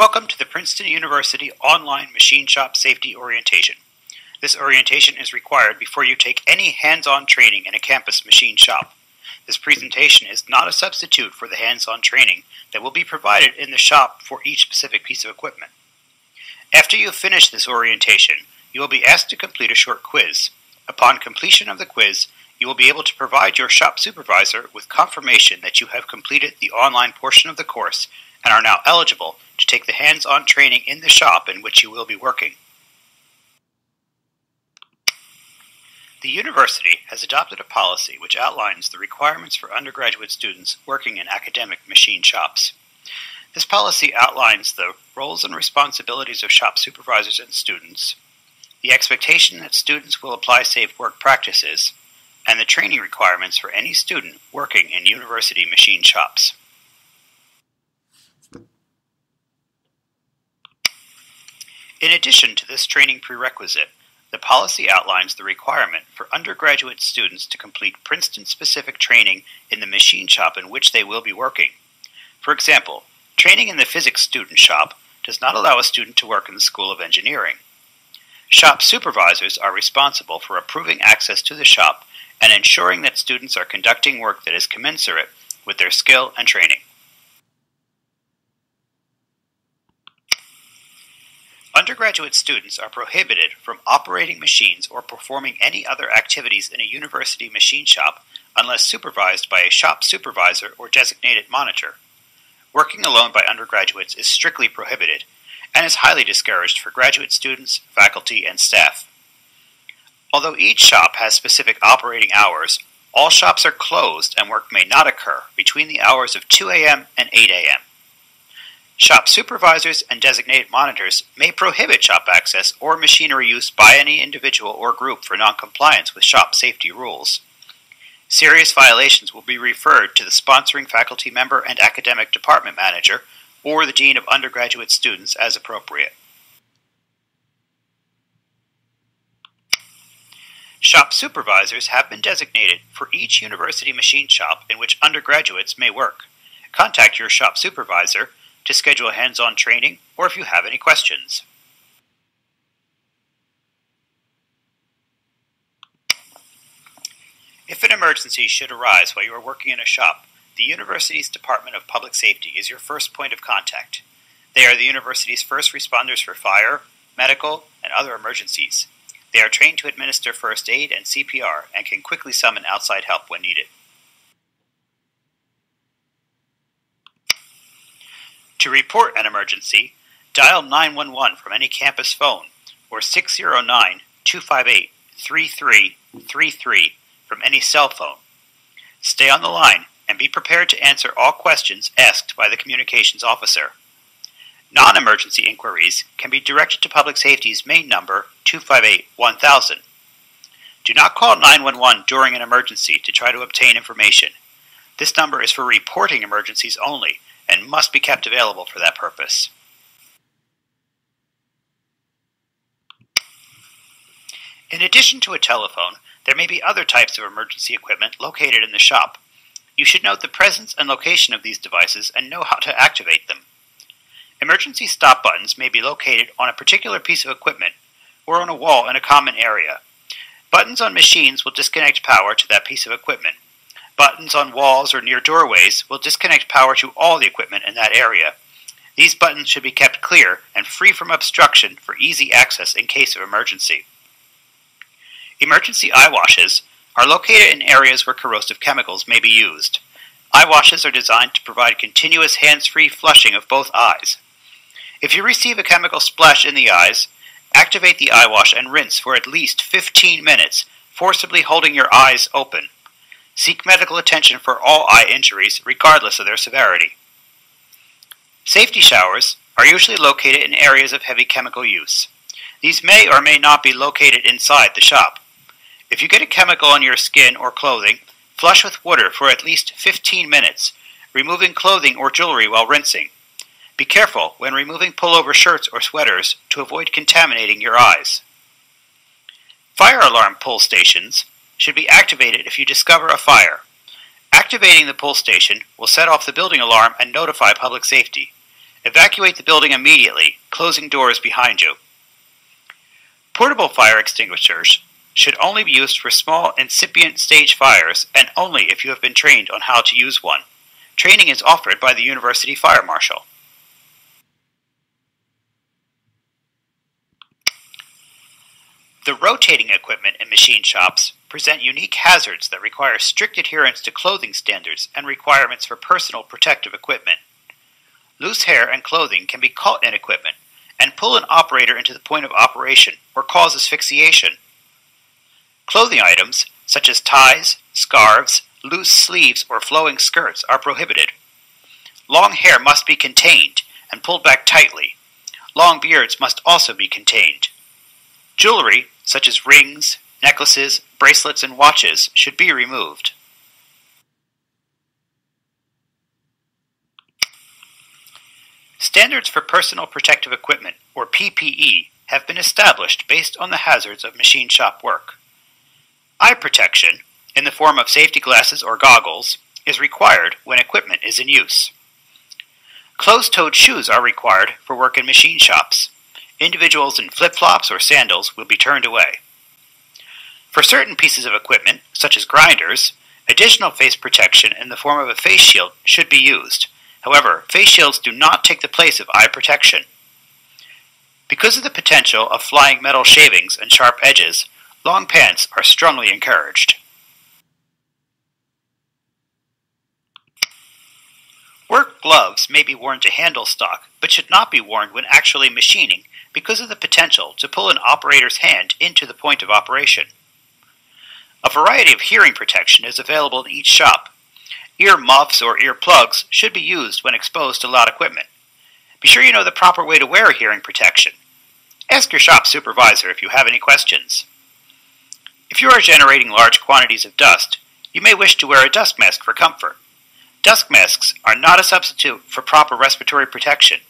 Welcome to the Princeton University Online Machine Shop Safety Orientation. This orientation is required before you take any hands-on training in a campus machine shop. This presentation is not a substitute for the hands-on training that will be provided in the shop for each specific piece of equipment. After you finish this orientation, you will be asked to complete a short quiz. Upon completion of the quiz, you will be able to provide your shop supervisor with confirmation that you have completed the online portion of the course and are now eligible to take the hands-on training in the shop in which you will be working. The university has adopted a policy which outlines the requirements for undergraduate students working in academic machine shops. This policy outlines the roles and responsibilities of shop supervisors and students, the expectation that students will apply safe work practices, and the training requirements for any student working in university machine shops. In addition to this training prerequisite, the policy outlines the requirement for undergraduate students to complete Princeton-specific training in the machine shop in which they will be working. For example, training in the physics student shop does not allow a student to work in the School of Engineering. Shop supervisors are responsible for approving access to the shop and ensuring that students are conducting work that is commensurate with their skill and training. Undergraduate students are prohibited from operating machines or performing any other activities in a university machine shop unless supervised by a shop supervisor or designated monitor. Working alone by undergraduates is strictly prohibited and is highly discouraged for graduate students, faculty, and staff. Although each shop has specific operating hours, all shops are closed and work may not occur between the hours of 2 a.m. and 8 a.m. Shop supervisors and designated monitors may prohibit shop access or machinery use by any individual or group for noncompliance with shop safety rules. Serious violations will be referred to the sponsoring faculty member and academic department manager or the dean of undergraduate students as appropriate. Shop supervisors have been designated for each university machine shop in which undergraduates may work. Contact your shop supervisor to schedule hands-on training or if you have any questions. If an emergency should arise while you are working in a shop, the university's Department of Public Safety is your first point of contact. They are the university's first responders for fire, medical, and other emergencies. They are trained to administer first aid and CPR and can quickly summon outside help when needed. To report an emergency, dial 911 from any campus phone or 609 258 3333 from any cell phone. Stay on the line and be prepared to answer all questions asked by the communications officer. Non emergency inquiries can be directed to Public Safety's main number 258 1000. Do not call 911 during an emergency to try to obtain information. This number is for reporting emergencies only and must be kept available for that purpose. In addition to a telephone, there may be other types of emergency equipment located in the shop. You should note the presence and location of these devices and know how to activate them. Emergency stop buttons may be located on a particular piece of equipment or on a wall in a common area. Buttons on machines will disconnect power to that piece of equipment. Buttons on walls or near doorways will disconnect power to all the equipment in that area. These buttons should be kept clear and free from obstruction for easy access in case of emergency. Emergency eye washes are located in areas where corrosive chemicals may be used. Eye washes are designed to provide continuous hands-free flushing of both eyes. If you receive a chemical splash in the eyes, activate the eye wash and rinse for at least 15 minutes, forcibly holding your eyes open. Seek medical attention for all eye injuries, regardless of their severity. Safety showers are usually located in areas of heavy chemical use. These may or may not be located inside the shop. If you get a chemical on your skin or clothing, flush with water for at least 15 minutes, removing clothing or jewelry while rinsing. Be careful when removing pullover shirts or sweaters to avoid contaminating your eyes. Fire alarm pull stations should be activated if you discover a fire. Activating the pull station will set off the building alarm and notify public safety. Evacuate the building immediately, closing doors behind you. Portable fire extinguishers should only be used for small incipient stage fires and only if you have been trained on how to use one. Training is offered by the University Fire Marshal. The rotating equipment in machine shops present unique hazards that require strict adherence to clothing standards and requirements for personal protective equipment. Loose hair and clothing can be caught in equipment and pull an operator into the point of operation or cause asphyxiation. Clothing items, such as ties, scarves, loose sleeves, or flowing skirts, are prohibited. Long hair must be contained and pulled back tightly. Long beards must also be contained. Jewelry, such as rings, necklaces, bracelets, and watches, should be removed. Standards for personal protective equipment, or PPE, have been established based on the hazards of machine shop work. Eye protection, in the form of safety glasses or goggles, is required when equipment is in use. Closed-toed shoes are required for work in machine shops. Individuals in flip-flops or sandals will be turned away. For certain pieces of equipment, such as grinders, additional face protection in the form of a face shield should be used. However, face shields do not take the place of eye protection. Because of the potential of flying metal shavings and sharp edges, Long pants are strongly encouraged. Work gloves may be worn to handle stock, but should not be worn when actually machining because of the potential to pull an operator's hand into the point of operation. A variety of hearing protection is available in each shop. Ear muffs or ear plugs should be used when exposed to loud equipment. Be sure you know the proper way to wear hearing protection. Ask your shop supervisor if you have any questions. If you are generating large quantities of dust, you may wish to wear a dust mask for comfort. Dust masks are not a substitute for proper respiratory protection.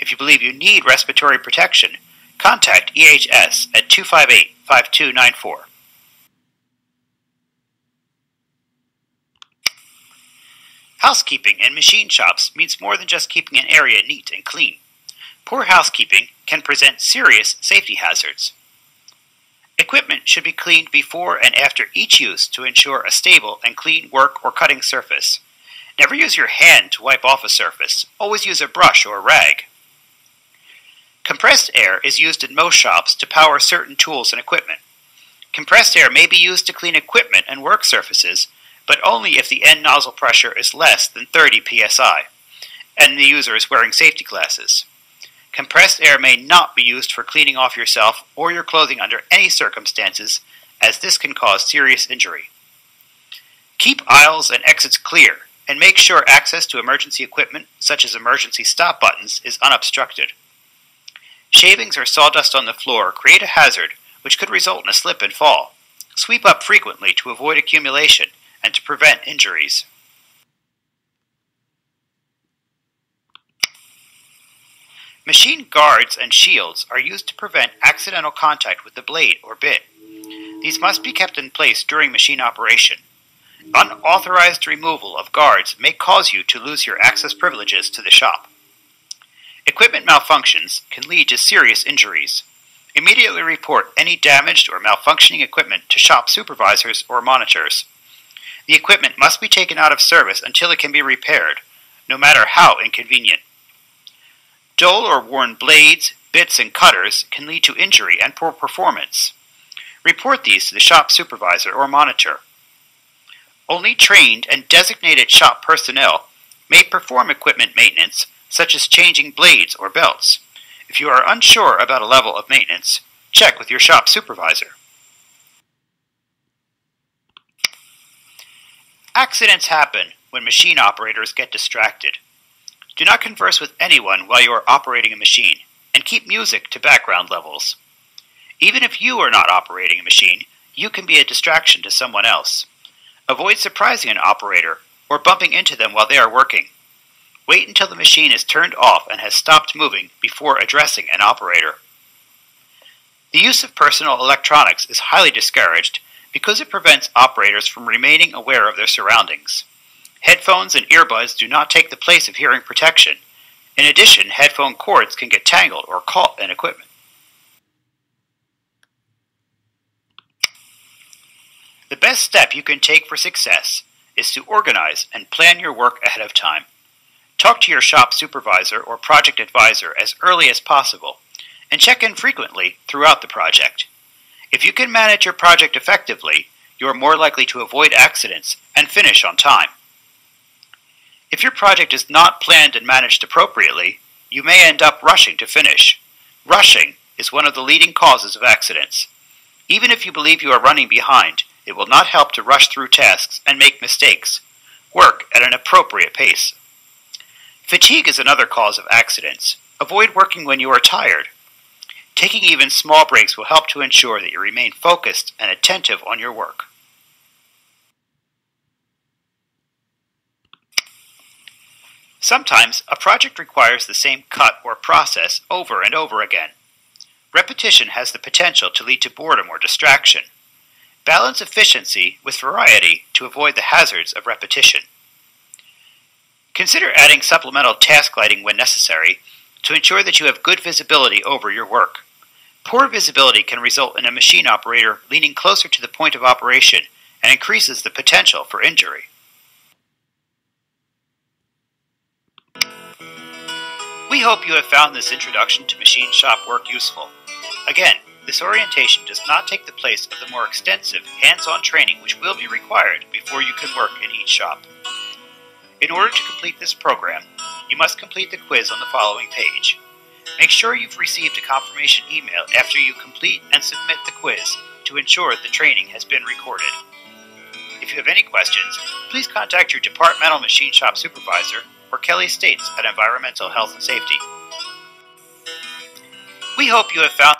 If you believe you need respiratory protection, contact EHS at 258 5294. Housekeeping in machine shops means more than just keeping an area neat and clean. Poor housekeeping can present serious safety hazards. Equipment should be cleaned before and after each use to ensure a stable and clean work or cutting surface. Never use your hand to wipe off a surface. Always use a brush or a rag. Compressed air is used in most shops to power certain tools and equipment. Compressed air may be used to clean equipment and work surfaces, but only if the end nozzle pressure is less than 30 psi, and the user is wearing safety glasses. Compressed air may not be used for cleaning off yourself or your clothing under any circumstances, as this can cause serious injury. Keep aisles and exits clear, and make sure access to emergency equipment, such as emergency stop buttons, is unobstructed. Shavings or sawdust on the floor create a hazard which could result in a slip and fall. Sweep up frequently to avoid accumulation and to prevent injuries. Machine guards and shields are used to prevent accidental contact with the blade or bit. These must be kept in place during machine operation. Unauthorized removal of guards may cause you to lose your access privileges to the shop. Equipment malfunctions can lead to serious injuries. Immediately report any damaged or malfunctioning equipment to shop supervisors or monitors. The equipment must be taken out of service until it can be repaired, no matter how inconvenient. Dull or worn blades, bits, and cutters can lead to injury and poor performance. Report these to the shop supervisor or monitor. Only trained and designated shop personnel may perform equipment maintenance, such as changing blades or belts. If you are unsure about a level of maintenance, check with your shop supervisor. Accidents happen when machine operators get distracted. Do not converse with anyone while you are operating a machine, and keep music to background levels. Even if you are not operating a machine, you can be a distraction to someone else. Avoid surprising an operator or bumping into them while they are working. Wait until the machine is turned off and has stopped moving before addressing an operator. The use of personal electronics is highly discouraged because it prevents operators from remaining aware of their surroundings. Headphones and earbuds do not take the place of hearing protection. In addition, headphone cords can get tangled or caught in equipment. The best step you can take for success is to organize and plan your work ahead of time. Talk to your shop supervisor or project advisor as early as possible and check in frequently throughout the project. If you can manage your project effectively, you are more likely to avoid accidents and finish on time. If your project is not planned and managed appropriately, you may end up rushing to finish. Rushing is one of the leading causes of accidents. Even if you believe you are running behind, it will not help to rush through tasks and make mistakes. Work at an appropriate pace. Fatigue is another cause of accidents. Avoid working when you are tired. Taking even small breaks will help to ensure that you remain focused and attentive on your work. Sometimes a project requires the same cut or process over and over again. Repetition has the potential to lead to boredom or distraction. Balance efficiency with variety to avoid the hazards of repetition. Consider adding supplemental task lighting when necessary to ensure that you have good visibility over your work. Poor visibility can result in a machine operator leaning closer to the point of operation and increases the potential for injury. We hope you have found this introduction to machine shop work useful. Again, this orientation does not take the place of the more extensive hands-on training which will be required before you can work in each shop. In order to complete this program, you must complete the quiz on the following page. Make sure you've received a confirmation email after you complete and submit the quiz to ensure the training has been recorded. If you have any questions, please contact your departmental machine shop supervisor or Kelly States at Environmental Health and Safety. We hope you have found